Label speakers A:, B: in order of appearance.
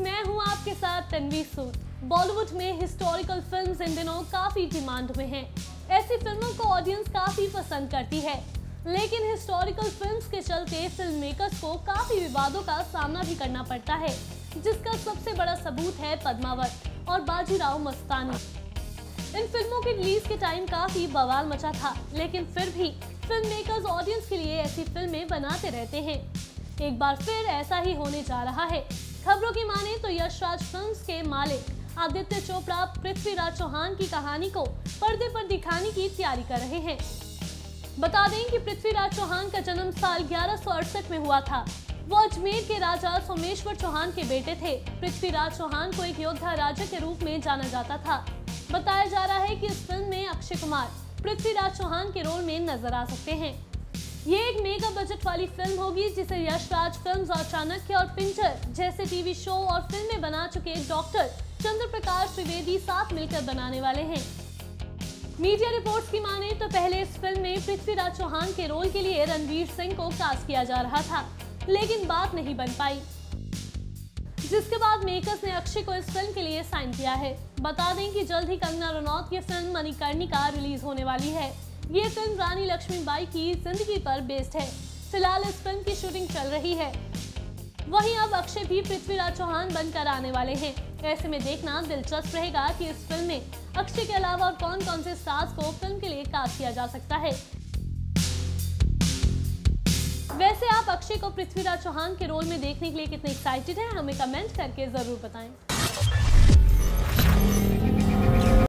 A: Movie suit Bollywood में historical films in दिनों काफ़ी डिमांड में हैं। ऐसी फ़िल्मों को ऑडियंस काफ़ी पसंद करती है। लेकिन हिस्टोरिकल फिल्म्स के चलते फ़िल्म मेकर्स को काफ़ी विवादों का सामना भी करना पड़ता है, जिसका सबसे बड़ा सबूत है पद्मावत और बाजीराव मस्तानी। इन फ़िल्मों के रिलीज़ के टाइम काफ़ी बवाल मचा था, लेकिन फिर भी फ़िल्म मेकर्स ऑडियंस के लिए ऐसी फ़िल्में बनाते रहते हैं। एक बार फिर ऐसा ही होने जा रहा है। खबरों की माने तो यशराज फिल्म्स के मालिक आदित्य चोपड़ा पृथ्वीराज चौहान की कहानी को पर्दे पर दिखाने की तैयारी कर रहे हैं। बता दें कि पृथ्वीराज चौहान का जन्म साल ग्यारह में हुआ था। वो अजमेर के राजा सोमेश्वर चौहान के बेटे थे। पृथ्वीराज चौहान को एक योद्धा राजा के रूप में जाना जाता था। बताया जा रहा है कि इस फ़िल्म में अक्षय कुमार पृथ्वीराज चौहान के रोल में नज़र आ सकते हैं। ये एक मेगा बजट वाली फ़िल्म होगी, जिसे यशराज फ़िल्म और चाणक्य और पिंचर जैसे टीवी शो और फ़िल्में बना चुके डॉक्टर चंद्र प्रकाश त्रिवेदी साथ मिलकर बनाने वाले हैं। मीडिया रिपोर्ट्स की माने तो पहले इस फ़िल्म में पृथ्वीराज चौहान के रोल के लिए रणवीर सिंह को कास्ट किया जा रहा था, लेकिन बात नहीं बन पाई। जिसके बाद मेकर्स ने अक्षय को इस फ़िल्म के लिए साइन किया है। बता दें कि जल्द ही कंगना रनौत की फ़िल्म मणिकर्णिका रिलीज़ होने वाली है। ये फ़िल्म रानी लक्ष्मीबाई की ज़िंदगी पर बेस्ड है। फ़िलहाल इस फ़िल्म की शूटिंग चल रही है। वहीं अब अक्षय भी पृथ्वीराज चौहान बनकर आने वाले हैं। ऐसे में देखना दिलचस्प रहेगा कि इस फ़िल्म में अक्षय के अलावा और कौन कौन से स्टार्स को फ़िल्म के लिए कास्ट किया जा सकता है। वैसे आप अक्षय को पृथ्वीराज चौहान के रोल में देखने के लिए कितने एक्साइटेड हैं, हमें कमेंट करके ज़रूर बताएँ।